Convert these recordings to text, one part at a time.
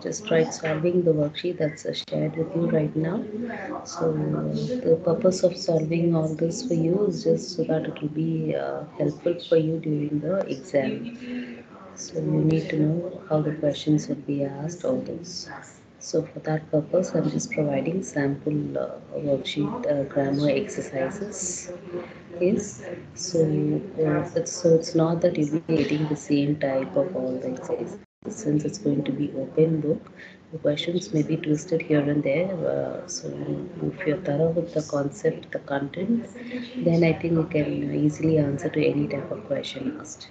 just tried solving the worksheet that's shared with you right now. So the purpose of solving all this for you is just so that it will be uh, helpful for you during the exam. So you need to know how the questions will be asked, all those. So for that purpose, I'm just providing sample uh, worksheet uh, grammar exercises. Yes, so uh, it's, so it's not that you'll be getting the same type of all the exercises since it's going to be open book. The questions may be twisted here and there. Uh, so if you're thorough with the concept, the content, then I think you can easily answer to any type of question asked.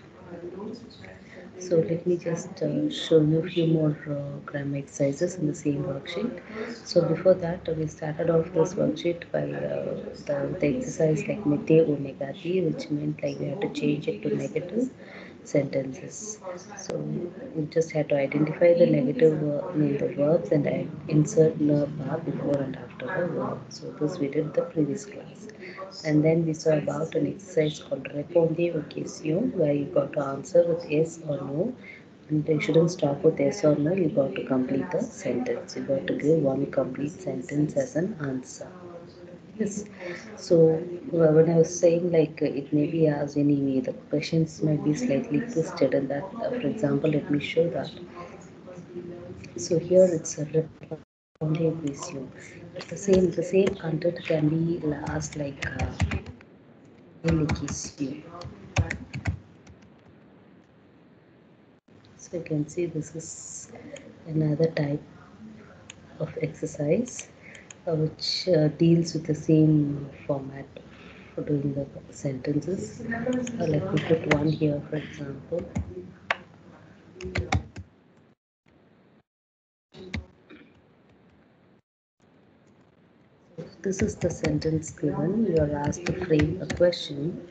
So let me just uh, show you a few more uh, grammar exercises in the same worksheet. So before that, uh, we started off this worksheet by uh, the, the exercise like mete or negati, which meant like we have to change it to negative sentences. So we just had to identify the negative the verbs and insert the bar before and after the verb. So this we did the previous class. And then we saw about an exercise called Responde Occasion where you got to answer with yes or no. And you shouldn't stop with yes or no, you got to complete the sentence. You got to give one complete sentence as an answer. Yes. So when I was saying like it may be asked anyway, the questions might be slightly twisted, and that, uh, for example, let me show that. So here it's a responde question. The same the same content can be asked like uh, So you can see this is another type of exercise uh, which uh, deals with the same format for doing the sentences. Uh, let me put one here, for example. This is the sentence given. You are asked to frame a question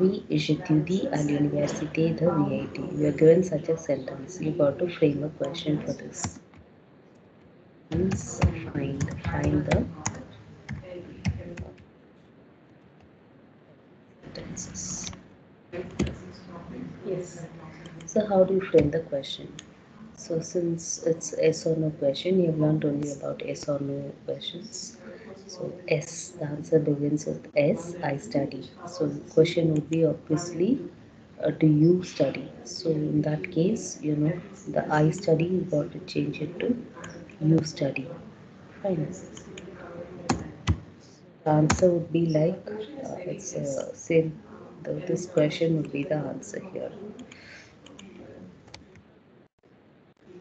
Oui, j'étudie à l'université de VIT. You are given such a sentence. You got to frame a question for this. Once find find the sentences. Yes. So how do you frame the question? So since it's yes or no question, you have learned only about yes or no questions. So S, the answer begins with S, I study. So the question would be obviously, uh, do you study? So in that case, you know, the I study, you got to change it to you study. Fine. The answer would be like, uh, it's uh, same, the, this question would be the answer here.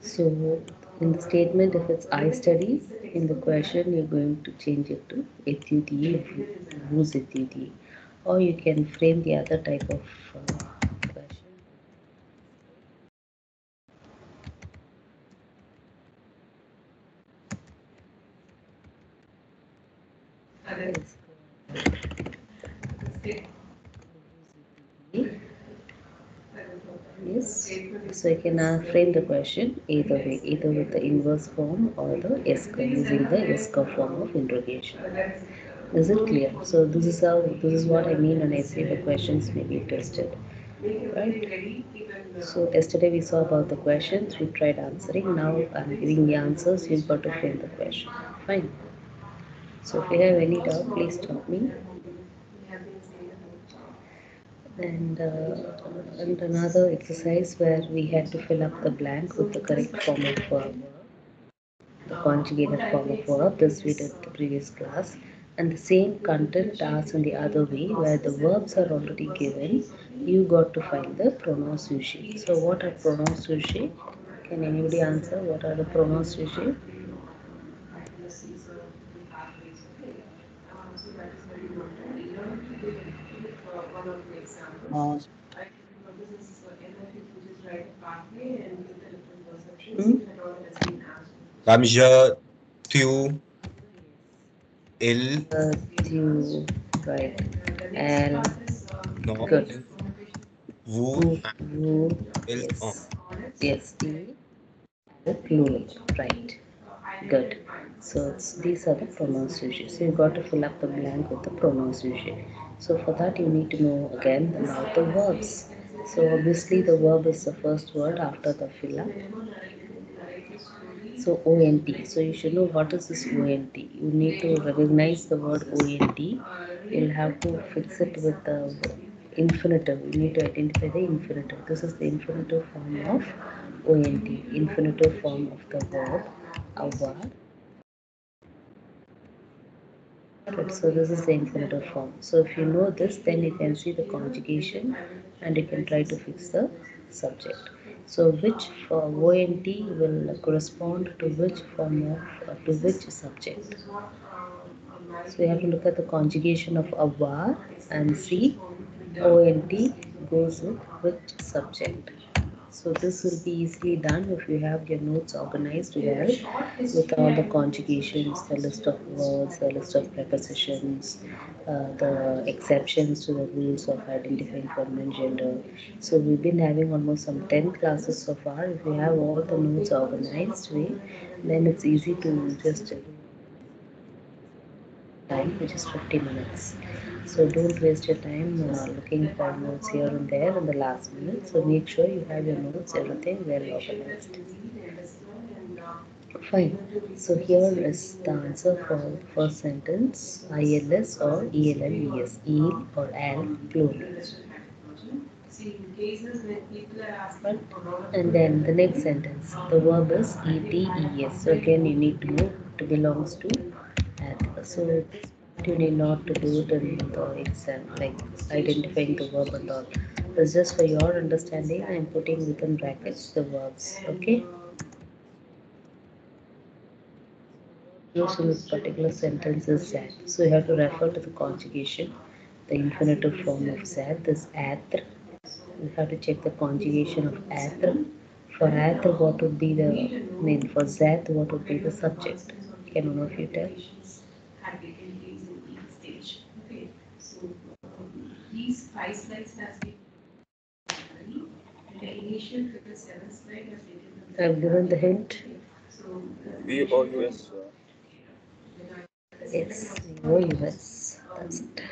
So in the statement, if it's I study, in the question you're going to change it to étudier, vous étudiez. Or you can frame the other type of uh, question. Yes, so you can uh, frame the question either way, either with the inverse form or the using the est-ce que form of interrogation. Is it clear? So this is how, this is what I mean when I say the questions may be tested, right? So yesterday we saw about the questions, we tried answering, now I'm giving the answers, you've got to frame the question, fine. So if you have any doubt, please stop me and, uh, and another exercise where we had to fill up the blank with the correct form of verb, the conjugated form of verb. This we did the previous class. And the same content asked in the other way, where the verbs are already given, you got to find the pronouns. So, what are pronouns sujet? Can anybody answer? What are the pronouns sujet? Uh, Hmm? Ramja, tu, il, Uh, you, right. And no, good. vous, You, you, il, on. yes. Yes, the, the plural, right. Good. So it's, these are the pronouns usually. So you got to fill up the blank with the pronouns usually. So for that you need to know again about the verbs. So obviously the verb is the first word after the filler. So ONT. So you should know what is this ONT. You need to recognize the word ONT. You'll have to fix it with the infinitive. You need to identify the infinitive. This is the infinitive form of ONT. Infinitive form of the verb award. So this is the infinitive form. So if you know this, then you can see the conjugation and you can try to fix the subject. So which for ONT will correspond to which form of uh, to which subject. So we have to look at the conjugation of avoir and see ONT goes with which subject. So this will be easily done if you have your notes organized well with all the conjugations, the list of words, the list of prepositions, uh, the exceptions to the rules of identifying feminine gender. So we've been having almost some 10 classes so far. If you have all the notes organized then it's easy to just time which is 50 minutes so don't waste your time uh, looking for notes here and there in the last minute. So make sure you have your notes everything well organized. Fine. So here is the answer for the first sentence ils or ells eel or al plural. And then the next sentence the verb is et es so again you need to know it belongs to so you need not to do it in the exam, like identifying the verb and all. It's just for your understanding. I'm putting within brackets the verbs. Okay. Use in this particular sentence is that. So you have to refer to the conjugation, the infinitive form of that. This être. You have to check the conjugation of être. For être, what would be the I mean for that, what would be the subject? Can one of you tell? These five slides has been the initial figure seven slide has taken I've given the hint. So We or US. Yes, O US. That's it.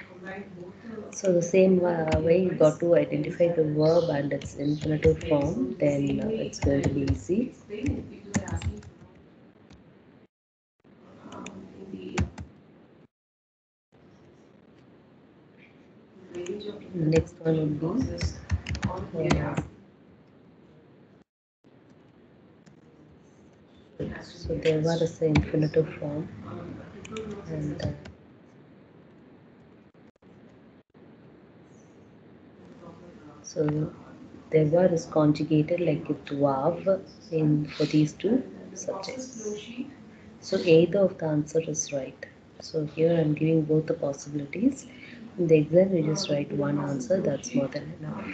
So the same uh, way you got to identify the verb and its infinitive form, then uh, it's going to be easy. people are asking um, in the range of The uh, so there was the infinitive form and uh, so there word is conjugated like it vav in for these two subjects. So either of the answer is right. So here I'm giving both the possibilities. In the exam, you just write one answer. That's more than enough.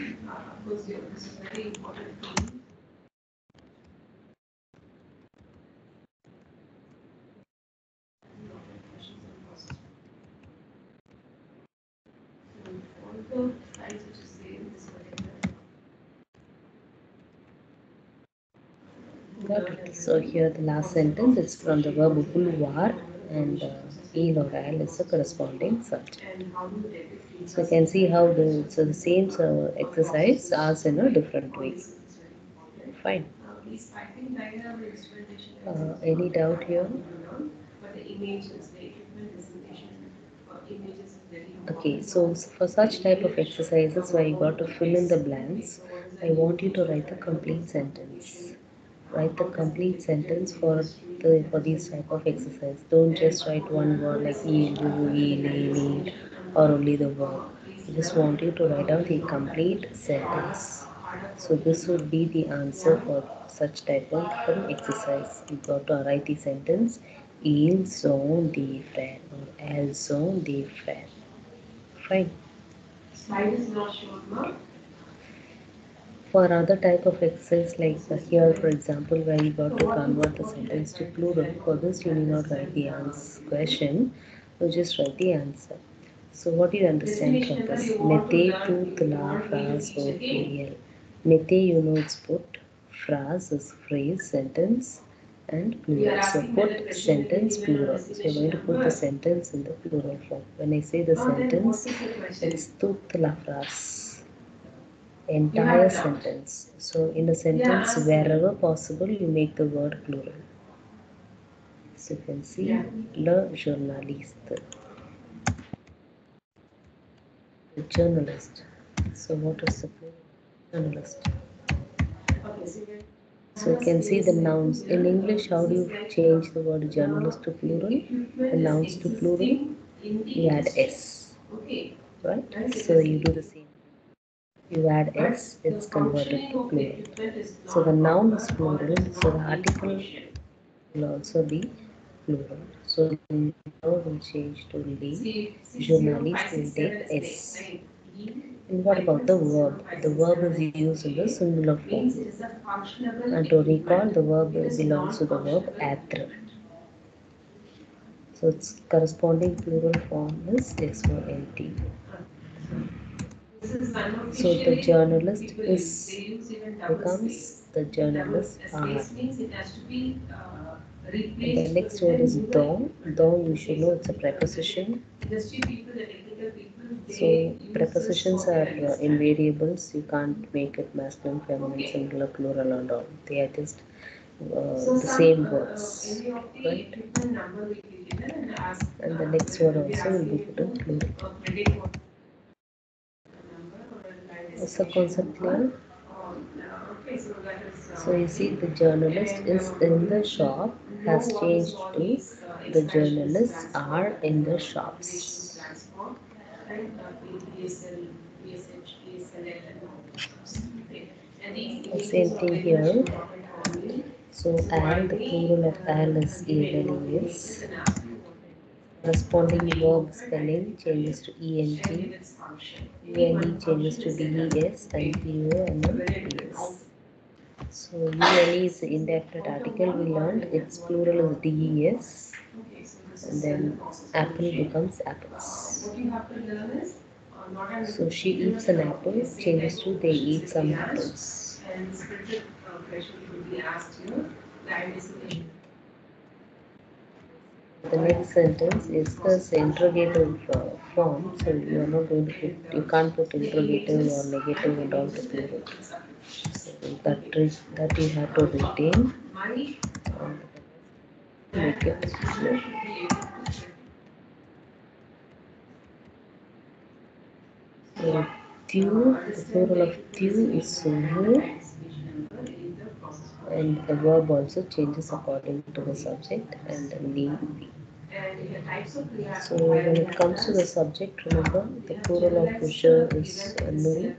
So here the last sentence is from the verb bulwar and uh, or al is the corresponding subject. and how to depict So you can see how the so the same uh, exercise asked in a different way. Fine. Now, these piping diagram and visualization. Uh, any doubt here? But the images, the equipment presentation for images is very important. Okay, so for such type of exercises where you got to fill in the blanks, I want you to write the complete sentence. Write the complete sentence for the for these type of exercise. Don't just write one word like e, do, e, le, or only the verb. I just want you to write out the complete sentence. So this would be the answer for such type of exercise. You got to write the sentence. Il sont des frères or elles sont des frères. Fine. Slide is not shown, no? For other type of exercise like here, for example, where you got to convert the sentence to plural, for this you need not write the answer question, you just write the answer. So what do you understand from this? Mete tut la phrase or plurial. Mete, you know it's put. Phrase is phrase, sentence, and plural. So put sentence plural. So you're going to put the sentence in the plural form. When I say the sentence, it's tut la phrase. Entire sentence. So in a sentence, wherever possible, you make the word plural. So you can see le journaliste, the journalist. So what is the plural? Journalist. So you can see the nouns. In English, how do you change the word journalist to plural? The nouns to plural, you add s, right? So you do the same. You add s, it's converted to plural. So the noun is plural, so the article will also be plural. So the verb will change to be journalist will take s. And what about the verb? The verb is used in the singular form. And to recall, the verb belongs to the verb être. So its corresponding plural form is S-O-N-T. So the journalist is becomes the journalist are. Uh, and the next word is dong. Dong you should know it's a preposition. So prepositions are uh, in variables. You can't make it masculine, feminine, singular, plural, and all. They are just uh, the same words, right? And the next word also will be put in plural. Is the concept? So you see, the journalist is in the shop has changed to the journalists are in the shops. The same thing here. So al, the plural of al is is. Corresponding verb spelling changes to ent. une changes to des and po and then. So une is indefinite article we learned. Its plural is des. And then apple becomes apples. So she eats an apple changes to they eat some apples. The next sentence is the interrogative uh, form, so you are not going to put, you can't put interrogative or negative and all the plural. So that that you have to retain make it clear. So the plural of thew is sunu, and the verb also changes according to the subject and the name. So when it comes to the subject, remember the plural of je is uh.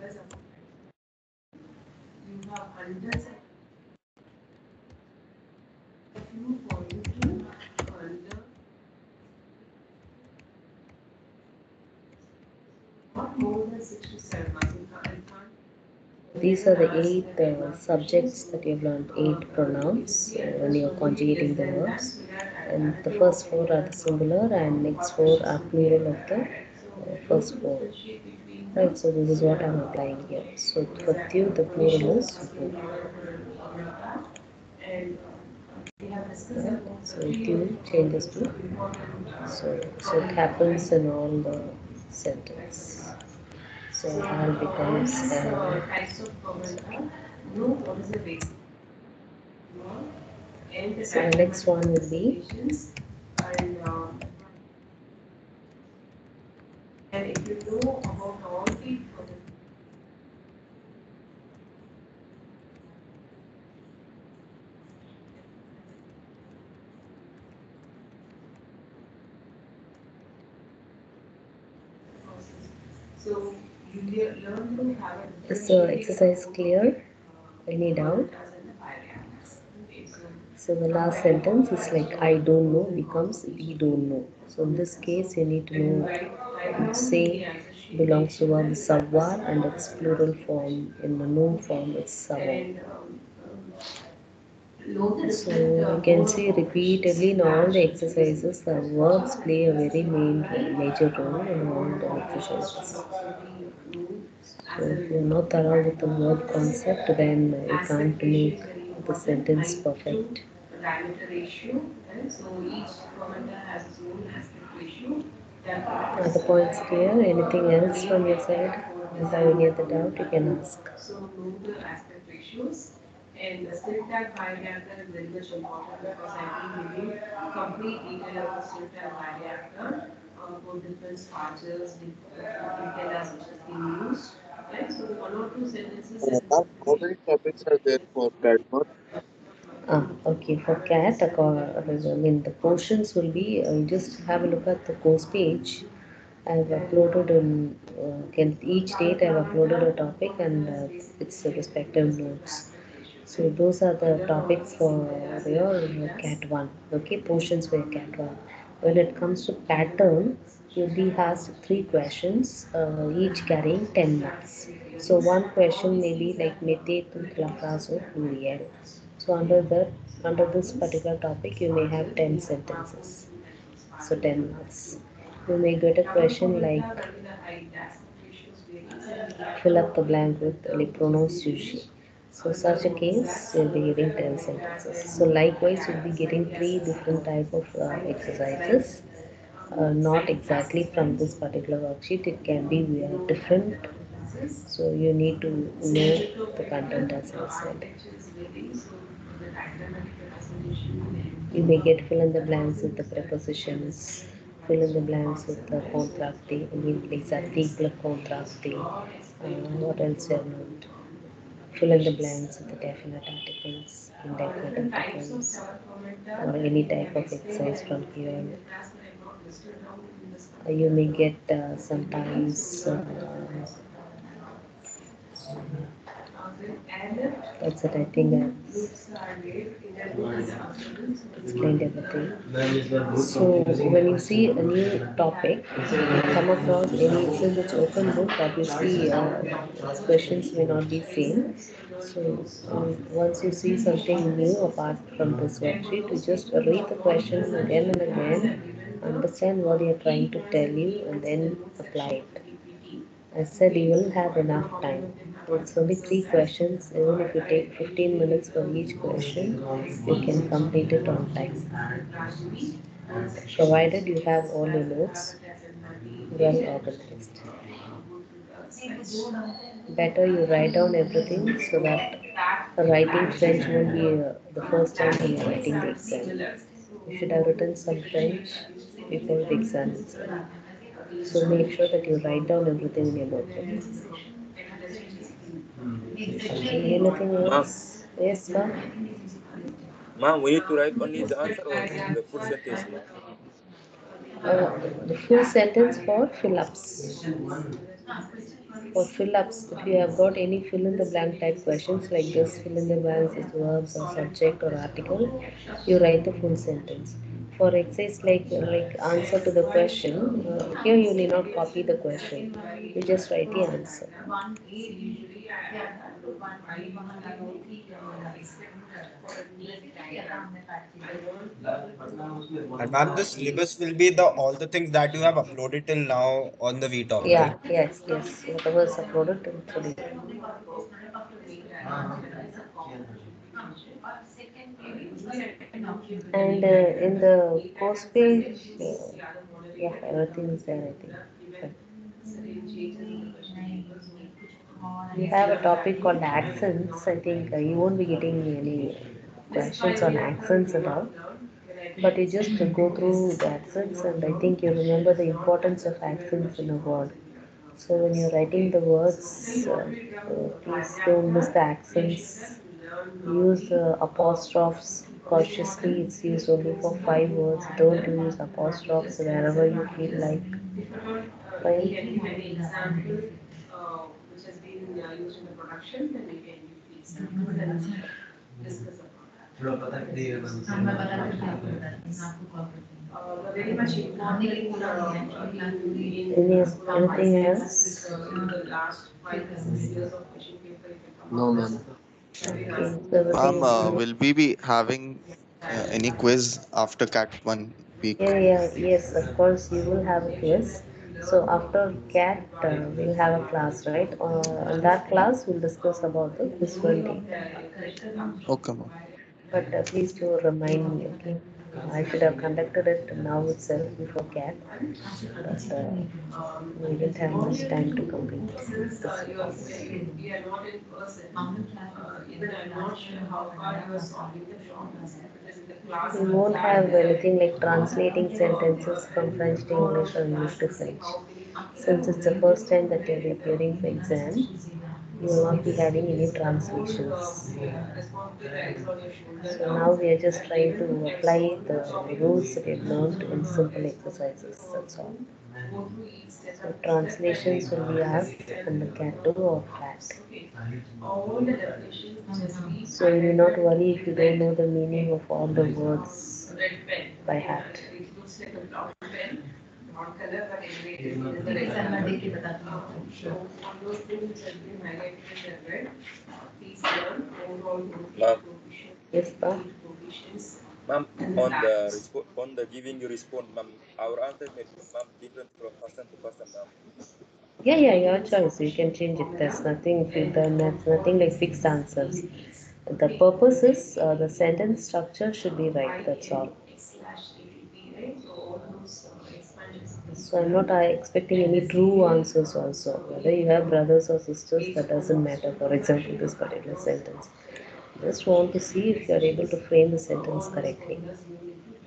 These are the eight uh, subjects that you've learned, eight pronouns uh, when you're conjugating the verbs. And the first four are the singular, and next four are plural of the uh, first four. Right, so this is what I'm applying here. So thew, the plural is. Right, so thew changes to so. So it happens in all the sentence. So al becomes so the next one will be And if you know about all the So you learn to have a. is the exercise clear? Any doubt? So the last sentence is like I don't know becomes we don't know. So in this case you need to know say belongs to verb savoir and its plural form in the noun form is savoir. So you can see repeatedly in all the exercises the verbs play a very main major role in all the exercises. So if you're not thorough with the verb concept then you can't make the sentence perfect. Diameter ratio, and so each fermenter has its own aspect ratio. Are the points clear? Anything else from your side? you have any other doubt, you can ask. So know the aspect ratios. And the stirred tank bioreactor is very much important because I will give you complete detail of the stirred tank bioreactor uh, for different charges, detail as which has been used. Right, so one or two sentences. Uh, is- ma'am, how many topics are there for CAT one? Ah, okay, for CAT, I mean, the portions will be, uh, just have a look at the course page. I've uploaded in, uh, each date I've uploaded a topic and uh, its respective notes. So those are the topics for your CAT 1, okay, portions for CAT 1. When it comes to pattern, you'll be asked three questions, uh, each carrying 10 marks. So one question may be like mete tu clakaso pluriel. So under that, under this particular topic, you may have 10 sentences. So 10 marks. You may get a question like fill up the blank with like pronounce sushi. So such a case, you'll be getting 10 sentences. So likewise, you'll be getting three different type of uh, exercises. Uh, not exactly from this particular worksheet. It can be different. So you need to know the content as I said. You may get fill in the blanks with the prepositions, fill in the blanks with the contracti, I mean like article contracti, uh, what else you learned? Fill in the blanks with the definite articles, indefinite articles, or any type of exercise from here. Uh, you may get uh, sometimes uh, that's it. I think I explained everything. So when you see a new topic, you come across any since it's open book, obviously uh, questions may not be same. So um, once you see something new apart from this worksheet, you just read the question again and again, understand what they are trying to tell you, and then apply it. I said you will have enough time. It's only three questions. Even if you take 15 minutes for each question, you can complete it on time. Provided you have all your notes well organized. Better you write down everything so that writing French won't be uh, the first time you're writing the exam. You should have written some French before the exam. So make sure that you write down everything in your notebook. Anything else? Yes, sir. Ma'am, we need to write only the answer or the full sentence? Uh, the full sentence for fill-ups. For fill-ups, if you have got any fill in the blank type questions like this, fill in the blanks is verbs or subject or article, you write the full sentence. For exercise like like answer to the question, uh, here you need not copy the question. You just write the answer. And ma'am, the syllabus will be the all the things that you have uploaded till now on the VTalk, Yeah, right? yes, yes. Whatever is uploaded to today. And uh, in the course page, uh, yeah, everything is there, I think. We have a topic called accents. I think uh, you won't be getting any questions on accents at all. But you just uh, go through the accents, and I think you remember the importance of accents in a word. So when you're writing the words, uh, uh, please don't miss the accents. Use the apostrophes cautiously. It's used only for five words. Don't use apostrophes wherever you feel like. Any example uh, which has been uh, used in the production, then we can use the examples and discuss upon that. Uh, very much important, uh, in, in anything else? uh, in the last five years of question paper, if you come No, ma'am. Ma'am, uh, will we be having uh, any quiz after CAT one week? Yeah, yeah, yes, of course, you will have a quiz. So after CAT, uh, we'll have a class, right? Uh, in that class, we'll discuss about the quiz one day. Okay, ma'am. But uh, please do remind me, okay? I should have conducted it now itself before CAT, but uh, we didn't have much time to complete this. we are not in person. We won't have anything like translating sentences from French to English or English to French. Since it's the first time that you're appearing for exam, you will not be having any translations. So now we are just trying to apply the rules that we've learned in simple exercises, that's all. So translations will be asked in the CAT 2 or be So you need not worry if you don't know the meaning of all the words by heart. It looks like a brown pen, brown color, but anyway, it is the red color. Um, So all those things which have been highlighted in the red, please learn overall Ma'am. proficient, Yes, Pa? proficiency. Ma'am, on the respo- on the giving you response, ma'am, our answer may be ma'am different from person to person, ma'am. Yeah, yeah, your choice. You can change it. There's nothing, there's nothing like fixed answers. The purpose is uh, the sentence structure should be right. That's all. Slash ATP, right? So all those uh, expansions. So I'm not uh, expecting any true answers also. Whether you have brothers or sisters, that doesn't matter. For example, this particular sentence. Just want to see if you are able to frame the sentence correctly.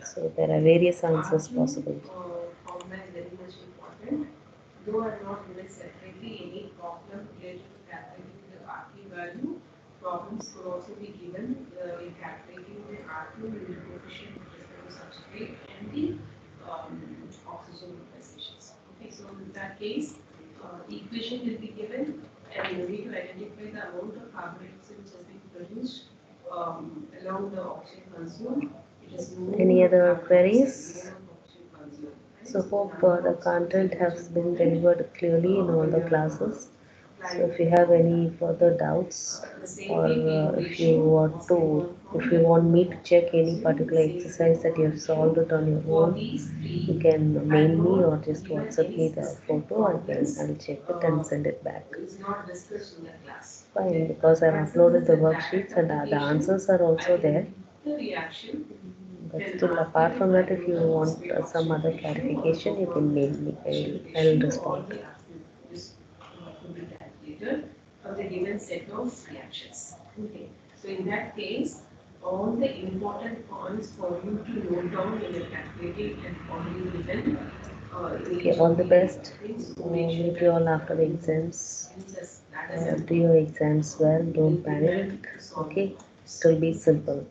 So there are various answers possible. Though I'm not given any problem related to calculating the RP value, problems could also be given in calculating the R2 in the coefficient with respect to substrate and the um, oxygen organizations. Okay, so in that case, uh, the equation will be given and you need to identify the amount of carbon dioxide which has been produced um, along the oxygen consumed. It is known Any other queries? dioxide amount of oxygen consumed, right? So hope uh, the content has been delivered clearly in all the classes. So if you have any further doubts or uh, if you want to, if you want me to check any particular exercise that you have solved it on your own, you can mail me or just WhatsApp me the photo. I can I'll check it and send it back. Fine, because I've uploaded the worksheets and uh, the answers are also there. But still, apart from that, if you want uh, some other clarification, you can mail me. I'll, I'll respond. This could be calculated for the given set of reactions. Okay, so in that case, all the important points for you to note down when you're calculating and already given. uh, Okay, all the best. so meet you all after the exams. that just that as Uh, do your exams well. Don't panic. Okay, it will be simple.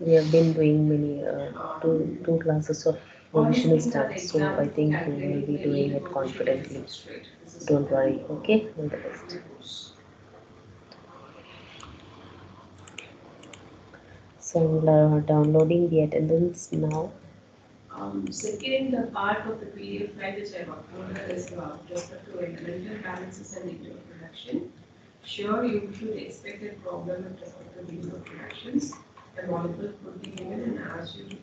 We have been doing many uh, two two classes of revision stuff, so I think you will be doing it confidently. Don't worry. Okay, all the best. So uh, downloading the attendance now. Um, second, the part of the PDF file which I have uploaded is uh, respect to elemental balances and integral production. Sure, you should expect a problem with respect to these productions. The molecule could be given and asked you to